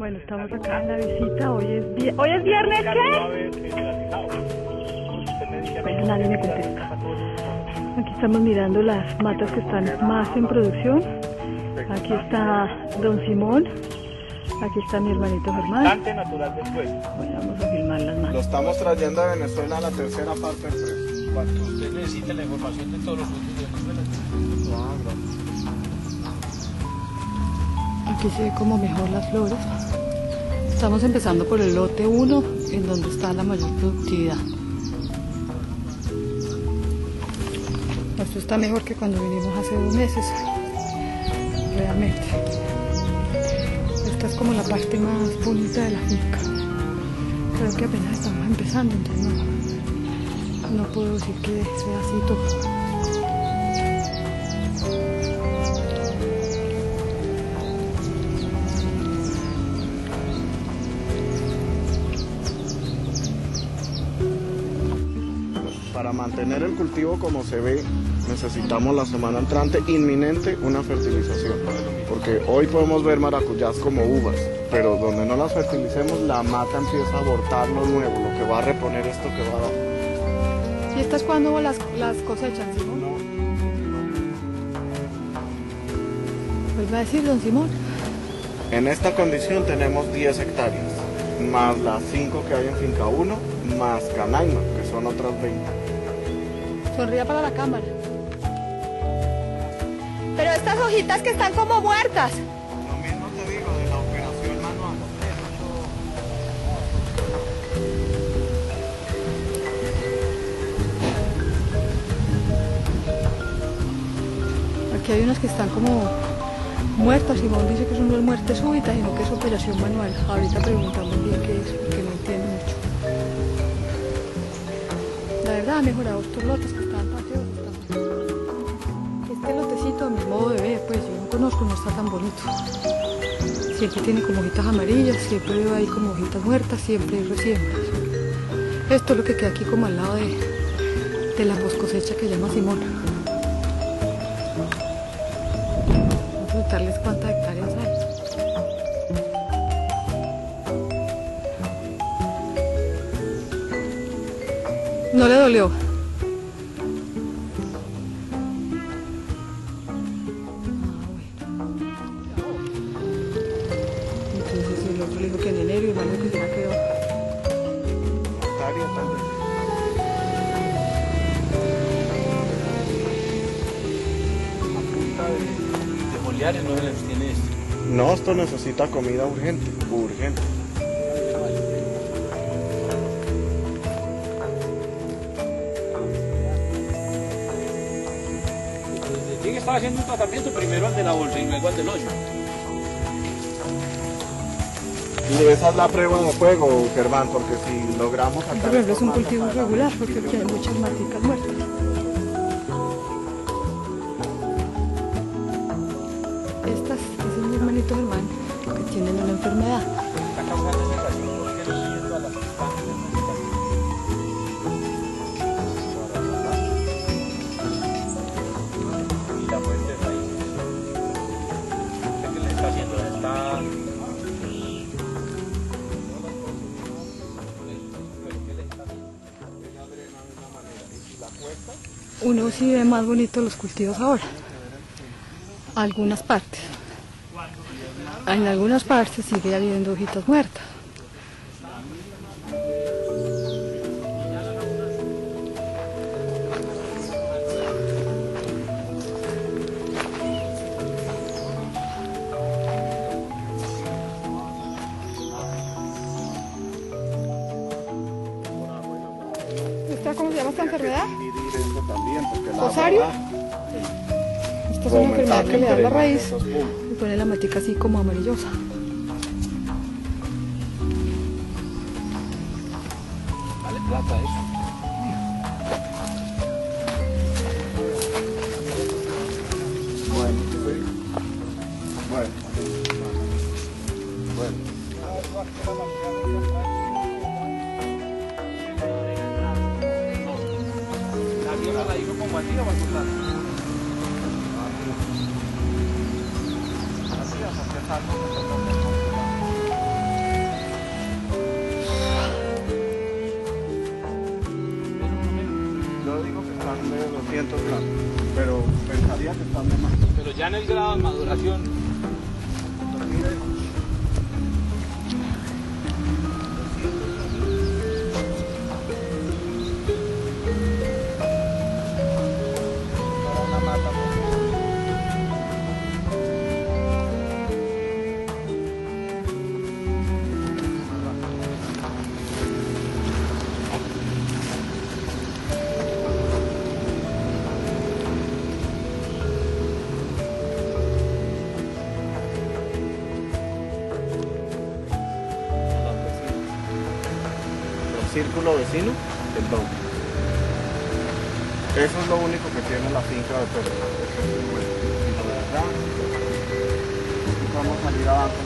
Bueno, estamos acá en la visita. Hoy es, vi- ¿Hoy es viernes, ¿qué? Bueno, nadie me contesta. Aquí estamos mirando las matas que están más en producción. Aquí está Don Simón. Aquí está mi hermanito Germán. Bueno, vamos a filmar las Lo matas. estamos trayendo de Venezuela a la tercera parte del precio. Cuando usted necesite la información de todos los frutos de Venezuela. Ah. Aquí se ve como mejor las flores. Estamos empezando por el lote 1, en donde está la mayor productividad. Esto está mejor que cuando vinimos hace dos meses. Realmente. Esta es como la parte más bonita de la finca. Creo que apenas estamos empezando, entonces no, no puedo decir que sea así todo. Mantener el cultivo como se ve, necesitamos la semana entrante inminente una fertilización. Porque hoy podemos ver maracuyás como uvas, pero donde no las fertilicemos, la mata empieza a abortar lo nuevo, lo que va a reponer esto que va a dar. ¿Y estas cuándo las, las cosechan, Simón? Vuelve a decir, don Simón. En esta condición tenemos 10 hectáreas, más las 5 que hay en Finca 1, más Canaima, que son otras 20. Sonría para la cámara. Pero estas hojitas que están como muertas. Lo mismo te digo de la operación manual. Aquí hay unas que están como muertas. Simón dice que eso no es muerte súbita, sino que es operación manual. Ahorita preguntamos bien qué es, porque no entiendo mucho. La verdad ha mejorado estos lotes conozco, no está tan bonito. Siempre tiene como hojitas amarillas, siempre ahí como hojitas muertas, siempre hay resiembras. Esto es lo que queda aquí como al lado de, de la post cosecha que llama Simón. Voy a preguntarles cuántas hectáreas hay. No le dolió. Que en enero y bueno que ya quedó. Hectárea tal vez. De foliares no se les tiene esto. No, esto necesita comida urgente, urgente. Entonces, tiene que estar haciendo un tratamiento primero al de la bolsa y luego al del hoyo. Y esa es la prueba de fuego, Germán, porque si logramos por ejemplo, es un cultivo irregular porque tiene muchas maticas muertas. Uno sí ve más bonito los cultivos ahora. Algunas partes. En algunas partes sigue habiendo hojitas muertas. ¿Esta cómo se llama esta enfermedad? dividir esto también, porque la ¿Osario? verdad, Esta es una enfermedad que le da la raíz y pone la matica así como amarillosa. Vale plata eso. o? Así a empezar Yo digo que están de 200 gramos, pero pensaría que están de más. Pero ya en el grado de maduración círculo vecino, el doble. Eso es lo único que tiene la finca de de acá, vamos a salir abajo.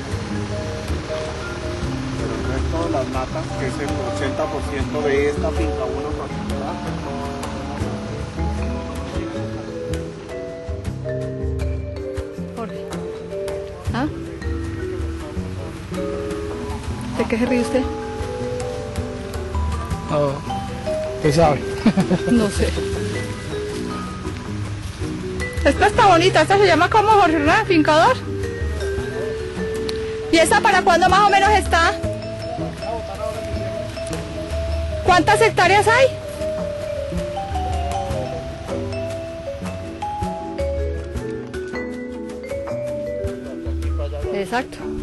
Pero el resto de las matas, que es el 80% de esta finca, bueno, particular. ¿Ah? ¿De qué se ríe usted? No, ¿qué sabe? No sé. Esta está bonita, esta se llama como Jorge fincador. ¿Y esta para cuándo más o menos está? ¿Cuántas hectáreas hay? Exacto.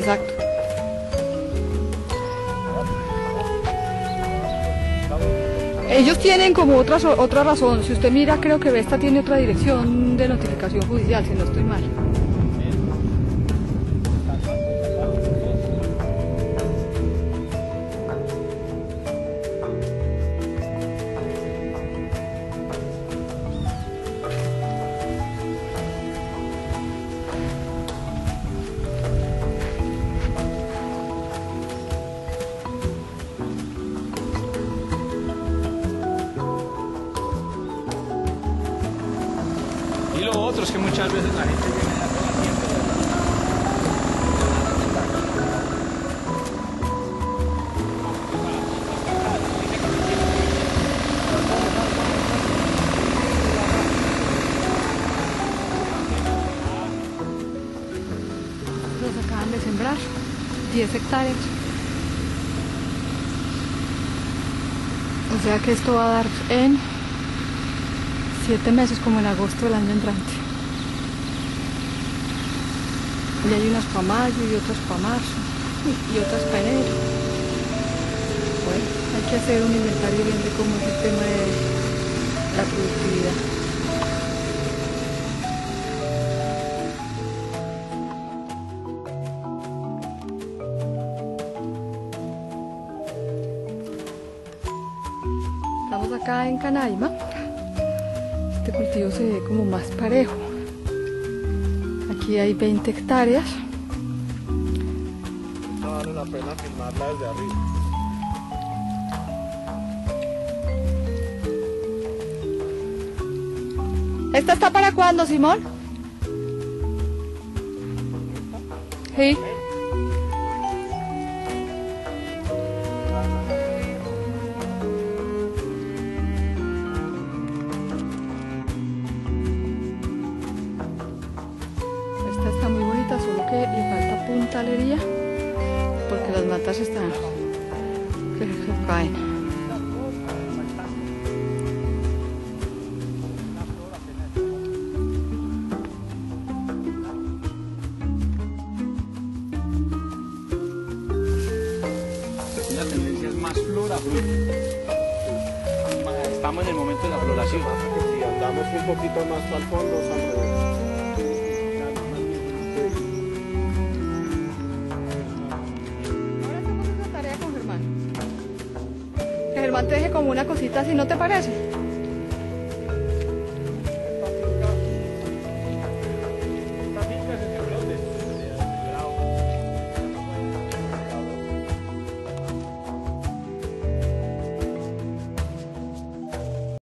Exacto. Ellos tienen como otra, otra razón. Si usted mira, creo que esta tiene otra dirección de notificación judicial, si no estoy mal. Y lo otro es que muchas veces la gente viene a. Los acaban de sembrar. 10 hectáreas. O sea que esto va a dar en 7 meses, como en agosto del año entrante. Y hay unas para mayo y otras para marzo y, otras para enero. Bueno, hay que hacer un inventario bien de cómo es el tema de la productividad. Estamos acá en Canaima. Este cultivo se ve como más parejo. Aquí hay 20 hectáreas. no vale la pena filmarla desde arriba. ¿Esta está para cuándo, Simón? Sí. Le falta puntalería porque las matas están que se caen. La tendencia es más flor a fruto. Estamos en el momento de la floración. Si andamos un poquito más para el fondo, es al revés. Germán te deje como una cosita así, ¿no te parece?